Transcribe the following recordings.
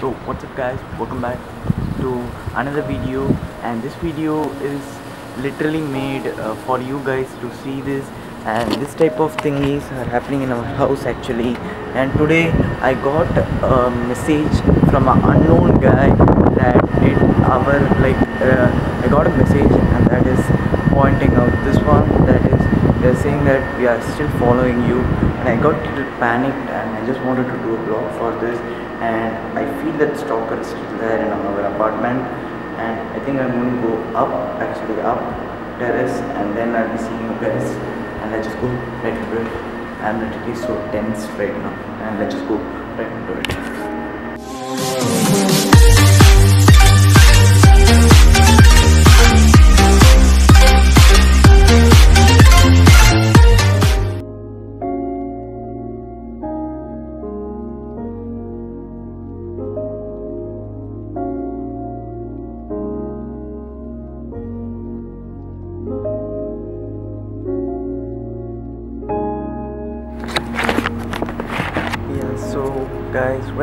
so what's up guys? Welcome back to another video. And this video is literally made uh, for you guys to see this. And this type of thingies are happening in our house actually. And today I got a message from an unknown guy that did our like uh, I got a message and that is pointing out this one. That is they're saying that we are still following you. And I got a little panicked and I just wanted to do a blog for this and I feel that stalker is still there in our apartment. And I think I'm going to go up actually up terrace and then I'll be seeing you guys. And let's just go. Right into it. I'm literally so tense right now. And let's just go. Right into it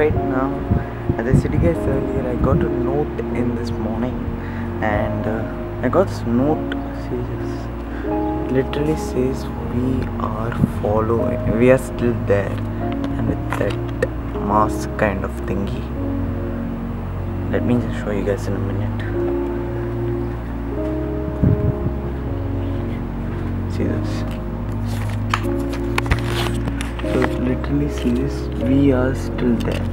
right now as i said you guys earlier i got a note in this morning and uh, i got this note says literally says we are following we are still there. And with that mask kind of thingy let me just show you guys in a minute. See this literally says we are still there.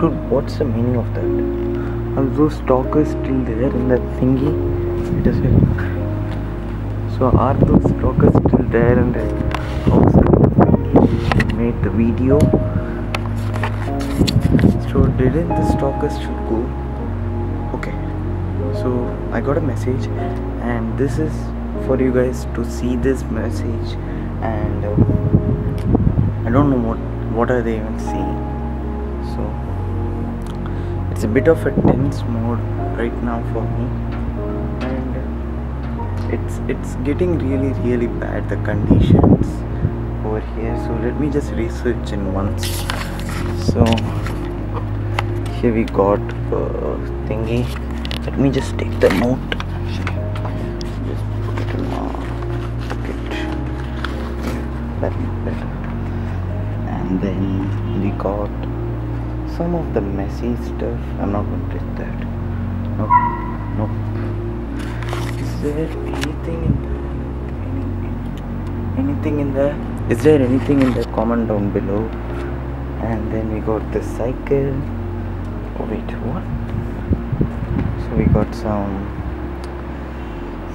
Dude, what's the meaning of that? Are those stalkers still there in that thingy? It is so are those stalkers still there in the house which made the video? So didn't the stalkers should go? Okay. So I got a message and this is for you guys to see this message and uh, don't know what what are they even saying. So it's a bit of a tense mode right now for me, and it's it's getting really really bad the conditions over here. So let me just research in once. So here we got thingy. Let me just take the note. Just put it in my pocket. Better and then we got some of the messy stuff. I'm not going to touch that. Nope. Nope. Is there anything in there? Anything in there? Is there anything in the comment down below? And then we got the cycle. Oh wait, what? So we got some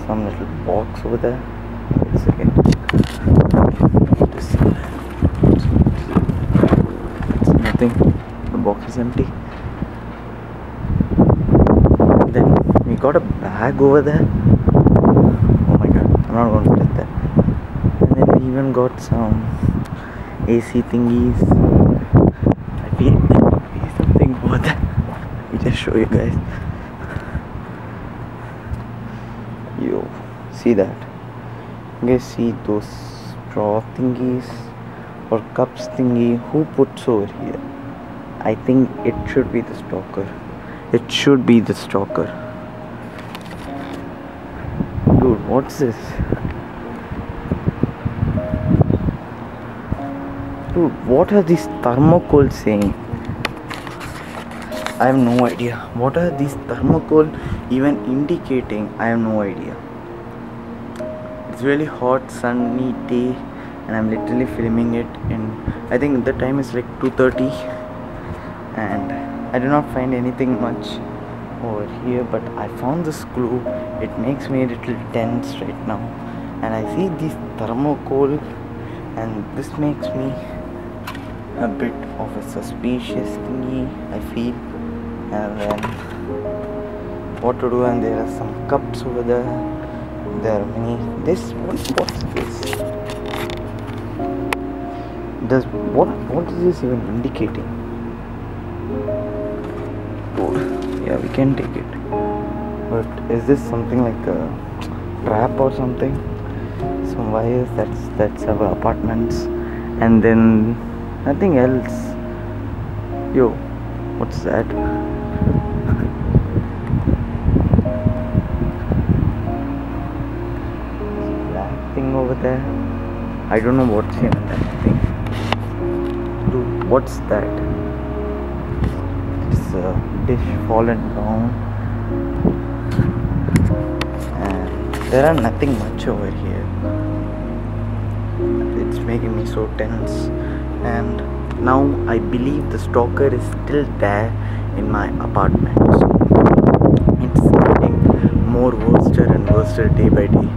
some little box over there. Wait a second. This it's nothing the box is empty. Then we got a bag over there. Oh my god i'm not to touch that and then we even got some ac thingies. I feel something over there. Let me just show you guys. Yo see that? You guys see those straw thingies or cups thingy? Who puts over here i think it should be the stalker. It should be the stalker. Dude what's this? Dude what are these thermocol saying? I have no idea. What are these thermocol even indicating? I have no idea. It's really hot sunny day and I'm literally filming it And I think the time is like 2:30 and I do not find anything much over here but I found this clue. It makes me a little tense right now. And I see this thermocol and this makes me a bit of a suspicious thingy I feel. And then what to do? And there are some cups over there. There are many. This what what's this? Does what what is this even indicating yeah we can take it but is this something like a trap or something some wires that's that's our apartments and then nothing else yo What's that? Black thing over there. I don't know what's in that thing. Dude, what's that? It's a dish fallen down. And there are nothing much over here. It's making me so tense. And now I believe the stalker is still there in my apartment. It's getting more worse and worse day by day.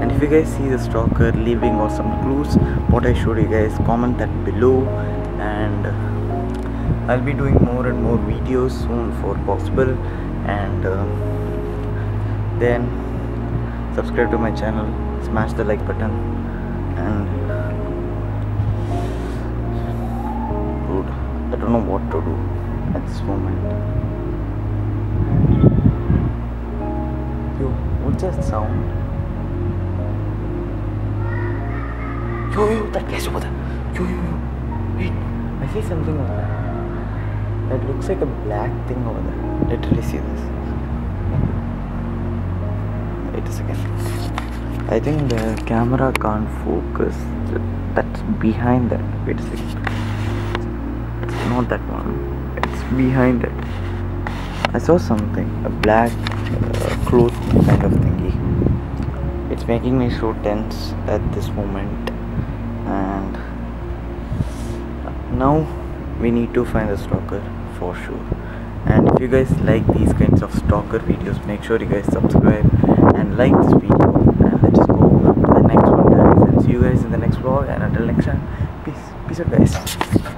And if you guys see the stalker leaving or some clues, what I showed you guys, comment that below. I'll be doing more and more videos soon for possible. And uh, then subscribe to my channel, smash the like button, and dude, I don't know what to do at this moment. Yo, what's that sound? Yo, yo, that guy's over there. Yo, yo, yo. Wait, I see something. That looks like a black thing over there. Literally see this. Wait a second. I think the camera can't focus. That's behind that. Wait a second. It's not that one. It's behind it. I saw something. A black uh, cloth kind of thingy. It's making me so tense at this moment. And now we need to find the stalker for sure. And if you guys like these kinds of stalker videos make sure you guys subscribe and like this video. And let's go to the next one guys. And see you guys in the next vlog. And until next time peace. Peace out guys